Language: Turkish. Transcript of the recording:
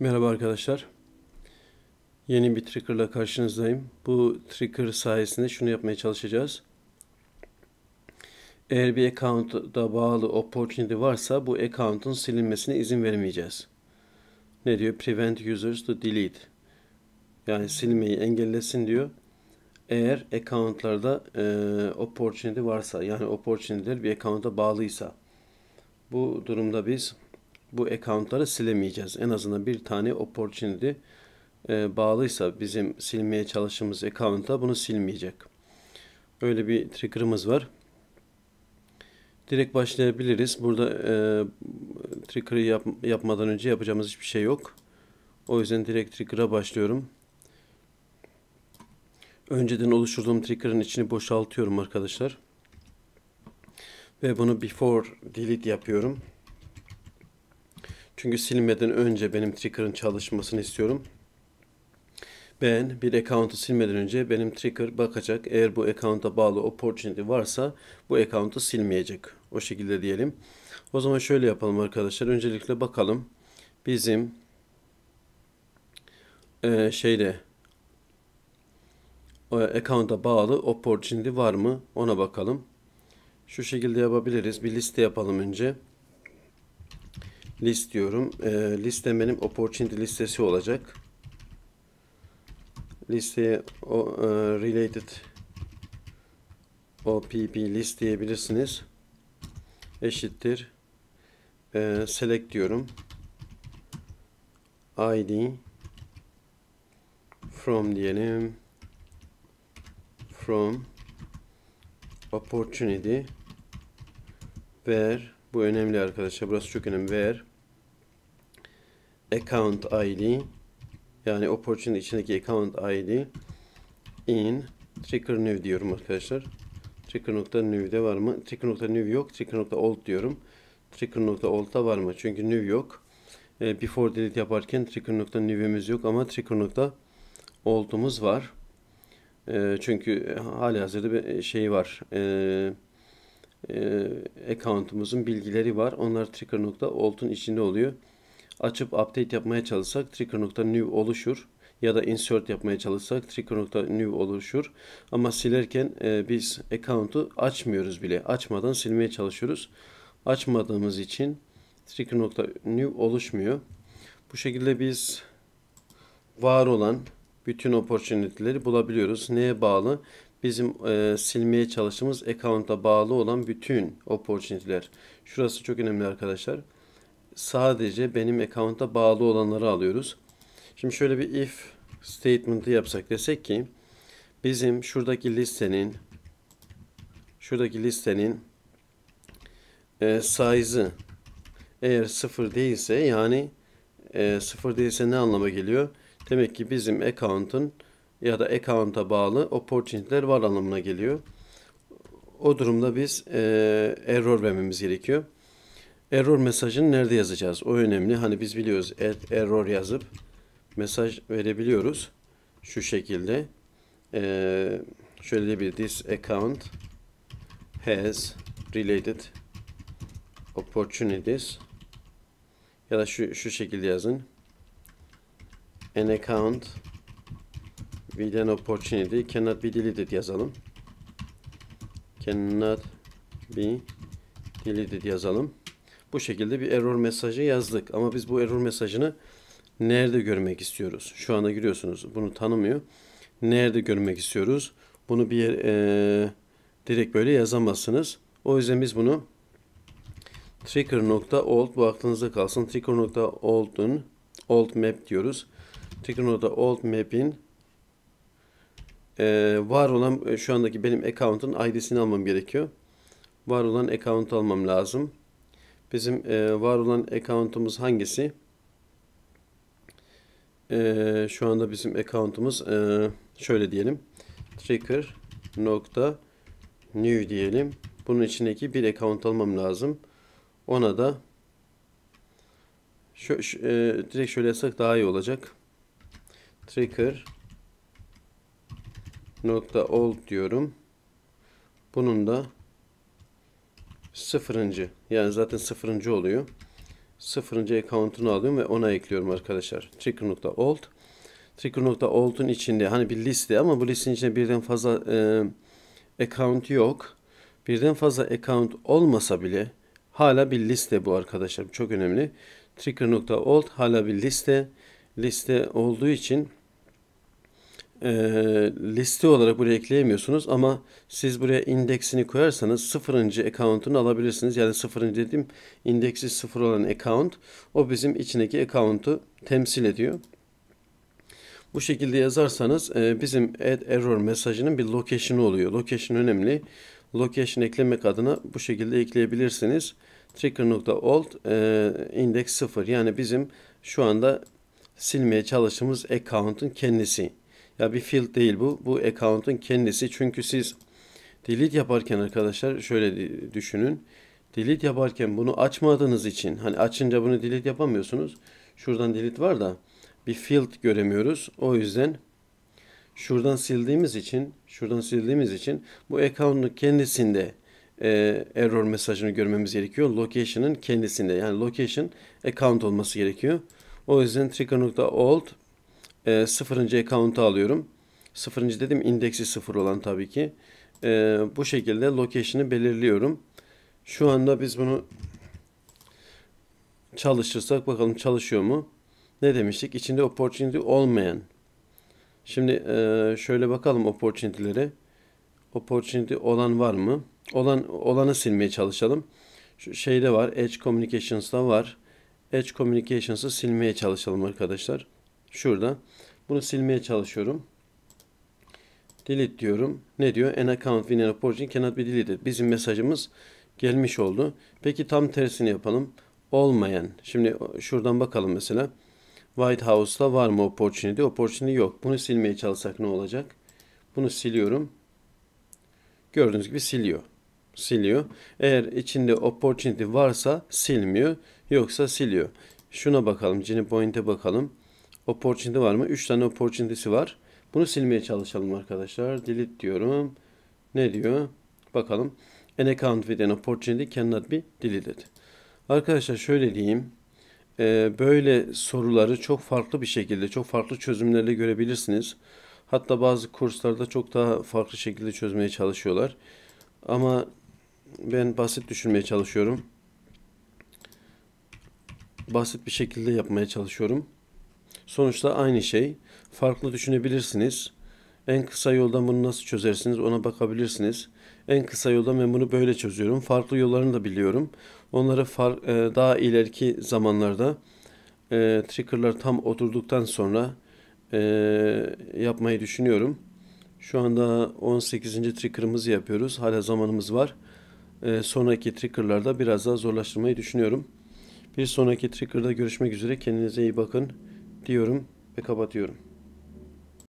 Merhaba arkadaşlar. Yeni bir trigger'la karşınızdayım. Bu trigger sayesinde şunu yapmaya çalışacağız. Eğer bir account'a bağlı opportunity varsa bu account'un silinmesine izin vermeyeceğiz. Ne diyor? Prevent users to delete. Yani silmeyi engellesin diyor. Eğer account'larda e, opportunity varsa yani opportunity'ler bir account'a bağlıysa bu durumda biz bu account'ları silemeyeceğiz. En azından bir tane opportunity e, bağlıysa bizim silmeye çalıştığımız account'a bunu silmeyecek. Öyle bir trigger'ımız var. Direkt başlayabiliriz. Burada e, trigger'ı yap, yapmadan önce yapacağımız hiçbir şey yok. O yüzden direkt trigger'a başlıyorum. Önceden oluşturduğum trigger'ın içini boşaltıyorum arkadaşlar. Ve bunu before delete yapıyorum. Çünkü silmeden önce benim trigger'ın çalışmasını istiyorum. Ben bir account'u silmeden önce benim trigger bakacak. Eğer bu account'a bağlı opportunity varsa bu account'u silmeyecek. O şekilde diyelim. O zaman şöyle yapalım arkadaşlar. Öncelikle bakalım. Bizim e, şeyde account'a bağlı opportunity var mı? Ona bakalım. Şu şekilde yapabiliriz. Bir liste yapalım önce list diyorum. E, liste benim opportunity listesi olacak. Listeye o, e, related opp list diyebilirsiniz. Eşittir. E, select diyorum. id from diyelim. From opportunity ver bu önemli arkadaşlar. Burası çok önemli. Ver account ID yani opportunity içindeki account ID in trigger new diyorum arkadaşlar. Trigger nokta new'de var mı? Trigger nokta new yok. Trigger nokta old diyorum. Trigger nokta old'da var mı? Çünkü new yok. E, before delete yaparken trigger nokta new'imiz yok ama trigger nokta old'umuz var. E, çünkü hali hazırda bir şey var. E, e, account'umuzun bilgileri var. Onlar trigger nokta old'un içinde oluyor açıp update yapmaya çalışsak trigger.new oluşur ya da insert yapmaya çalışsak trigger.new oluşur. Ama silerken e, biz account'u açmıyoruz bile. Açmadan silmeye çalışıyoruz. Açmadığımız için trigger.new oluşmuyor. Bu şekilde biz var olan bütün opportunity'leri bulabiliyoruz. Neye bağlı? Bizim e, silmeye çalıştığımız account'a bağlı olan bütün opportunity'ler. Şurası çok önemli arkadaşlar sadece benim account'a bağlı olanları alıyoruz. Şimdi şöyle bir if statement'ı yapsak desek ki bizim şuradaki listenin şuradaki listenin e, size'ı eğer sıfır değilse yani e, sıfır değilse ne anlama geliyor? Demek ki bizim account'ın ya da account'a bağlı opportunity'ler var anlamına geliyor. O durumda biz e, error vermemiz gerekiyor. Error mesajını nerede yazacağız? O önemli. Hani biz biliyoruz error yazıp mesaj verebiliyoruz. Şu şekilde. Ee, şöyle bir this account has related opportunities ya da şu, şu şekilde yazın. An account with an opportunity cannot be deleted yazalım. Cannot be deleted yazalım. Bu şekilde bir error mesajı yazdık. Ama biz bu error mesajını nerede görmek istiyoruz? Şu anda görüyorsunuz bunu tanımıyor. Nerede görmek istiyoruz? Bunu bir yer, e, direkt böyle yazamazsınız. O yüzden biz bunu trigger.old bu aklınızda kalsın. Trigger.old'un old map diyoruz. Trigger.old map'in e, var olan şu andaki benim account'un ID'sini almam gerekiyor. Var olan account almam lazım. Bizim e, var olan account'umuz hangisi? E, şu anda bizim account'umuz e, şöyle diyelim. Trigger nokta new diyelim. Bunun içindeki bir account almam lazım. Ona da şu, şu, e, direkt şöyle yazsak daha iyi olacak. Trigger nokta old diyorum. Bunun da sıfırıncı yani zaten sıfırıncı oluyor. sıfırıncı account'unu alıyorum ve ona ekliyorum arkadaşlar. Trigger.old Trigger.old'un içinde hani bir liste ama bu listenin içinde birden fazla e, account yok. Birden fazla account olmasa bile hala bir liste bu arkadaşlar. Çok önemli. Trigger.old hala bir liste. Liste olduğu için e, liste olarak buraya ekleyemiyorsunuz ama siz buraya indeksini koyarsanız sıfırıncı account'unu alabilirsiniz. Yani sıfırıncı dediğim indeksi sıfır olan account o bizim içindeki account'u temsil ediyor. Bu şekilde yazarsanız e, bizim add error mesajının bir location'ı oluyor. Location önemli. Location eklemek adına bu şekilde ekleyebilirsiniz. Trigger.old e, index 0 yani bizim şu anda silmeye çalıştığımız account'un kendisi. Ya bir field değil bu. Bu account'un kendisi. Çünkü siz delete yaparken arkadaşlar şöyle düşünün. Delete yaparken bunu açmadığınız için hani açınca bunu delete yapamıyorsunuz. Şuradan delete var da bir field göremiyoruz. O yüzden şuradan sildiğimiz için şuradan sildiğimiz için bu account'un kendisinde e, error mesajını görmemiz gerekiyor. Location'ın kendisinde yani location account olması gerekiyor. O yüzden trigger.old e, sıfırıncı account'u alıyorum. Sıfırıncı dedim indeksi sıfır olan tabii ki. E, bu şekilde location'ı belirliyorum. Şu anda biz bunu çalıştırsak bakalım çalışıyor mu? Ne demiştik? İçinde opportunity olmayan. Şimdi e, şöyle bakalım opportunity'lere. Opportunity olan var mı? Olan olanı silmeye çalışalım. Şu şeyde var. Edge Communications'da var. Edge Communications'ı silmeye çalışalım arkadaşlar. Şurada. Bunu silmeye çalışıyorum. Delete diyorum. Ne diyor? An account with an opportunity cannot be deleted. Bizim mesajımız gelmiş oldu. Peki tam tersini yapalım. Olmayan. Şimdi şuradan bakalım mesela. White House'da var mı opportunity? Opportunity yok. Bunu silmeye çalışsak ne olacak? Bunu siliyorum. Gördüğünüz gibi siliyor. Siliyor. Eğer içinde opportunity varsa silmiyor. Yoksa siliyor. Şuna bakalım. Genie Point'e bakalım. Opportunity var mı? 3 tane opportunity'si var. Bunu silmeye çalışalım arkadaşlar. Delete diyorum. Ne diyor? Bakalım. An account with an opportunity cannot be deleted. Arkadaşlar şöyle diyeyim. Ee, böyle soruları çok farklı bir şekilde, çok farklı çözümlerle görebilirsiniz. Hatta bazı kurslarda çok daha farklı şekilde çözmeye çalışıyorlar. Ama ben basit düşünmeye çalışıyorum. Basit bir şekilde yapmaya çalışıyorum. Sonuçta aynı şey. Farklı düşünebilirsiniz. En kısa yoldan bunu nasıl çözersiniz ona bakabilirsiniz. En kısa yoldan ben bunu böyle çözüyorum. Farklı yollarını da biliyorum. Onları far, e, daha ileriki zamanlarda e, triggerlar tam oturduktan sonra e, yapmayı düşünüyorum. Şu anda 18. trigger'ımızı yapıyoruz. Hala zamanımız var. E, sonraki trigger'larda biraz daha zorlaştırmayı düşünüyorum. Bir sonraki trigger'da görüşmek üzere. Kendinize iyi bakın diyorum ve kapatıyorum.